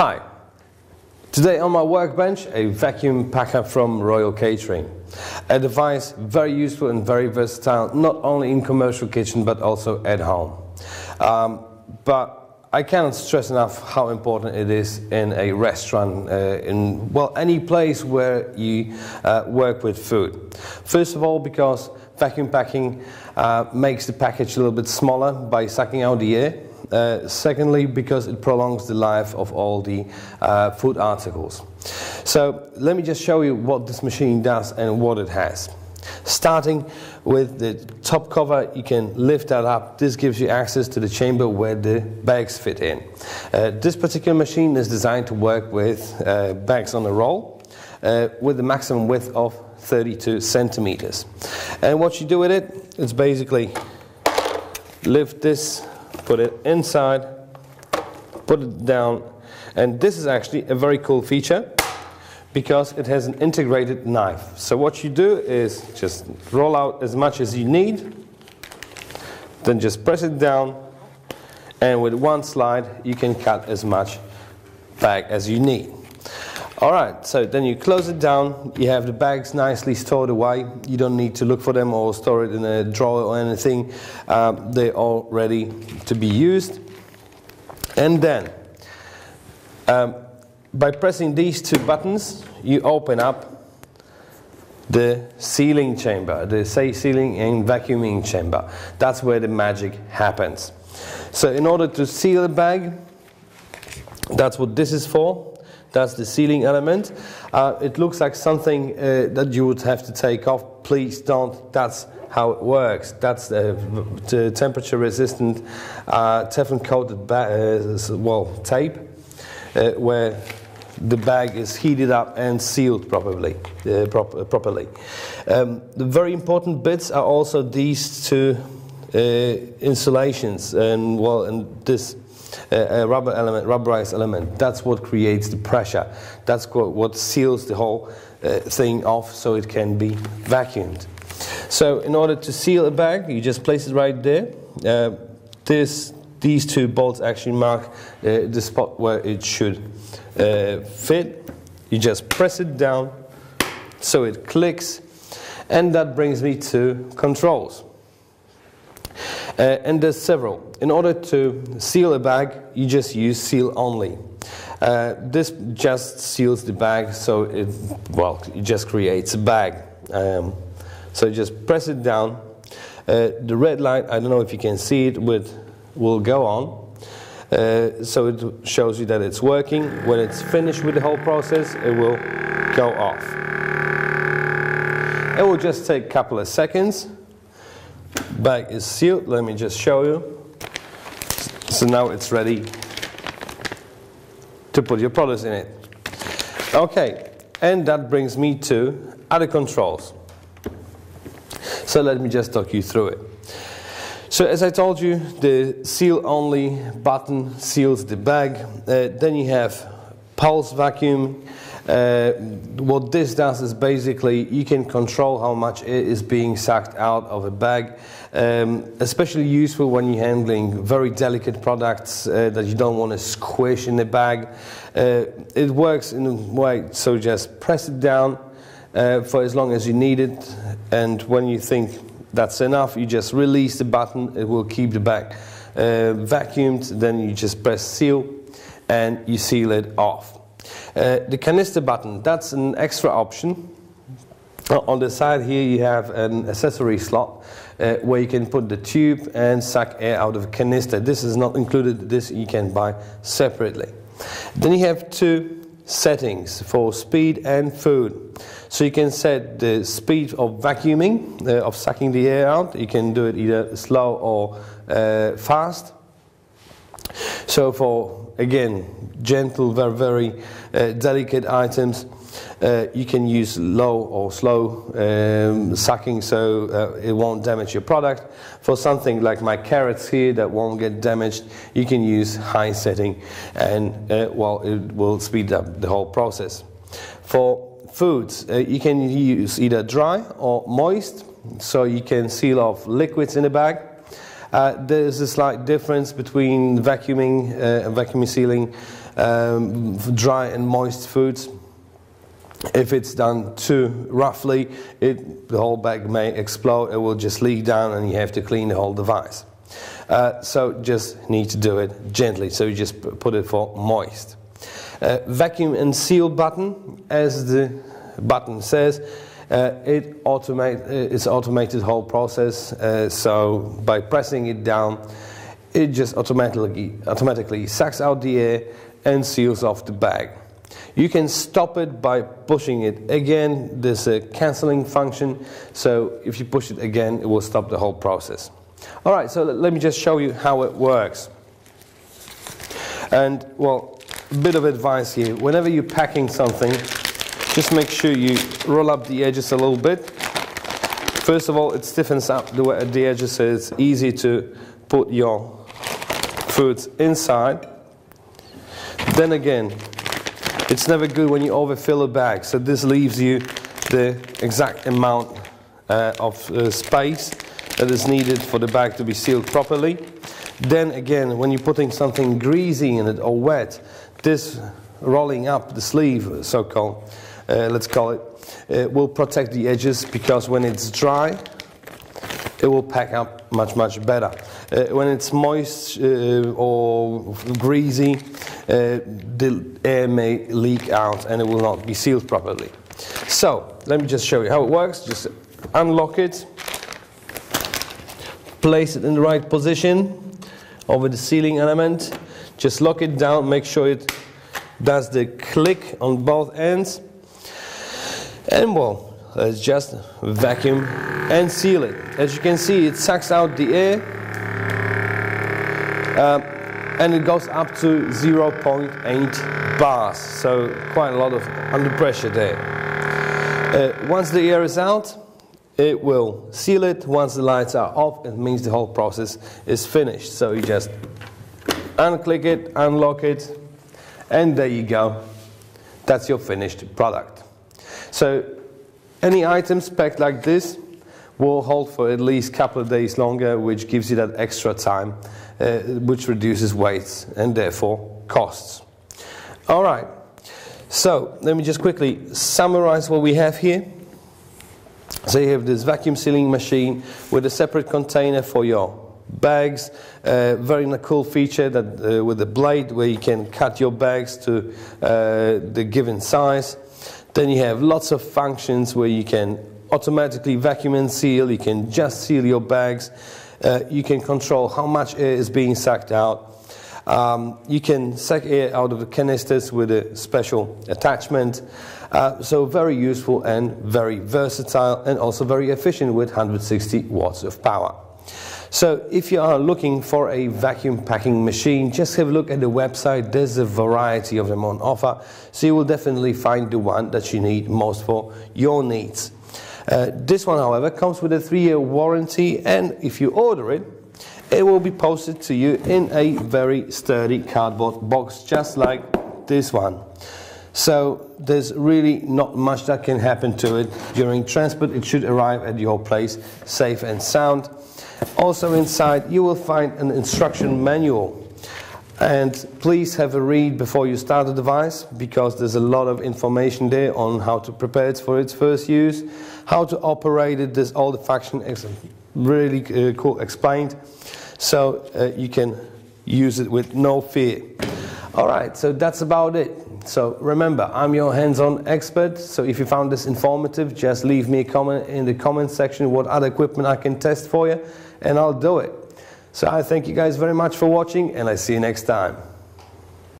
Hi. Today on my workbench, a vacuum packer from Royal Catering. A device very useful and very versatile, not only in commercial kitchen but also at home. Um, but I cannot stress enough how important it is in a restaurant, uh, in well any place where you uh, work with food. First of all, because vacuum packing uh, makes the package a little bit smaller by sucking out the air. Uh, secondly, because it prolongs the life of all the uh, food articles. So let me just show you what this machine does and what it has. Starting with the top cover, you can lift that up. This gives you access to the chamber where the bags fit in. Uh, this particular machine is designed to work with uh, bags on a roll uh, with a maximum width of 32 centimeters. And what you do with it, it's basically lift this put it inside, put it down, and this is actually a very cool feature because it has an integrated knife. So what you do is just roll out as much as you need, then just press it down, and with one slide you can cut as much back as you need. All right, so then you close it down. You have the bags nicely stored away. You don't need to look for them or store it in a drawer or anything. Um, they're all ready to be used. And then, um, by pressing these two buttons, you open up the sealing chamber, the sealing and vacuuming chamber. That's where the magic happens. So in order to seal a bag, that's what this is for. That's the sealing element. Uh, it looks like something uh, that you would have to take off. Please don't. That's how it works. That's the, the temperature resistant uh, Teflon coated uh, well, tape uh, where the bag is heated up and sealed properly. Uh, prop properly. Um, the very important bits are also these two insulations and well and this a rubber element, rubberized element. That's what creates the pressure. That's what seals the whole uh, thing off so it can be vacuumed. So in order to seal a bag, you just place it right there. Uh, this, these two bolts actually mark uh, the spot where it should uh, fit. You just press it down so it clicks. And that brings me to controls. Uh, and there's several. In order to seal a bag, you just use seal only. Uh, this just seals the bag, so it, well, it just creates a bag. Um, so just press it down. Uh, the red light, I don't know if you can see it, with, will go on. Uh, so it shows you that it's working. When it's finished with the whole process, it will go off. It will just take a couple of seconds bag is sealed. Let me just show you. So now it's ready to put your products in it. Okay, and that brings me to other controls. So let me just talk you through it. So as I told you, the seal only button seals the bag. Uh, then you have pulse vacuum. Uh, what this does is basically you can control how much air is being sucked out of a bag um, especially useful when you're handling very delicate products uh, that you don't want to squish in the bag. Uh, it works in a way, so just press it down uh, for as long as you need it, and when you think that's enough, you just release the button, it will keep the bag uh, vacuumed, then you just press seal and you seal it off. Uh, the canister button, that's an extra option. On the side here you have an accessory slot uh, where you can put the tube and suck air out of a canister. This is not included, this you can buy separately. Then you have two settings for speed and food. So you can set the speed of vacuuming, uh, of sucking the air out. You can do it either slow or uh, fast. So for, again, gentle, very, very uh, delicate items, uh, you can use low or slow um, sucking so uh, it won't damage your product. For something like my carrots here that won't get damaged, you can use high setting and uh, well, it will speed up the whole process. For foods, uh, you can use either dry or moist, so you can seal off liquids in the bag. Uh, there's a slight difference between vacuuming uh, and vacuum sealing um, dry and moist foods. If it's done too roughly, it, the whole bag may explode. It will just leak down, and you have to clean the whole device. Uh, so just need to do it gently. So you just put it for moist. Uh, vacuum and seal button, as the button says, uh, it automate, uh, it's automated whole process. Uh, so by pressing it down, it just automatically automatically sucks out the air and seals off the bag. You can stop it by pushing it again. There's a cancelling function, so if you push it again, it will stop the whole process. All right, so let me just show you how it works. And well, a bit of advice here. Whenever you're packing something, just make sure you roll up the edges a little bit. First of all, it stiffens up the, the edges so it's easy to put your foods inside. Then again, it's never good when you overfill a bag, so this leaves you the exact amount uh, of uh, space that is needed for the bag to be sealed properly. Then again, when you're putting something greasy in it or wet, this rolling up the sleeve, so-called, let's call it, uh, will protect the edges because when it's dry, it will pack up much, much better. Uh, when it's moist uh, or greasy, uh, the air may leak out and it will not be sealed properly. So, let me just show you how it works. Just unlock it, place it in the right position over the sealing element, just lock it down, make sure it does the click on both ends, and well, let's just vacuum and seal it. As you can see, it sucks out the air um, and it goes up to 0.8 bars, so quite a lot of under pressure there. Uh, once the air is out, it will seal it. Once the lights are off, it means the whole process is finished. So you just unclick it, unlock it, and there you go. That's your finished product. So any items packed like this will hold for at least a couple of days longer, which gives you that extra time, uh, which reduces weights and therefore costs. All right. So let me just quickly summarize what we have here. So you have this vacuum sealing machine with a separate container for your bags. Uh, very cool feature that uh, with the blade where you can cut your bags to uh, the given size. Then you have lots of functions where you can automatically vacuum and seal. You can just seal your bags. Uh, you can control how much air is being sucked out. Um, you can suck air out of the canisters with a special attachment. Uh, so very useful and very versatile and also very efficient with 160 watts of power. So if you are looking for a vacuum packing machine, just have a look at the website. There's a variety of them on offer. So you will definitely find the one that you need most for your needs. Uh, this one, however, comes with a three-year warranty and if you order it, it will be posted to you in a very sturdy cardboard box, just like this one. So there's really not much that can happen to it during transport. It should arrive at your place safe and sound. Also inside you will find an instruction manual. And please have a read before you start the device because there's a lot of information there on how to prepare it for its first use, how to operate it, there's all the function really uh, cool explained. So uh, you can use it with no fear. All right, so that's about it. So remember, I'm your hands-on expert. So if you found this informative, just leave me a comment in the comment section what other equipment I can test for you, and I'll do it. So I thank you guys very much for watching, and I see you next time.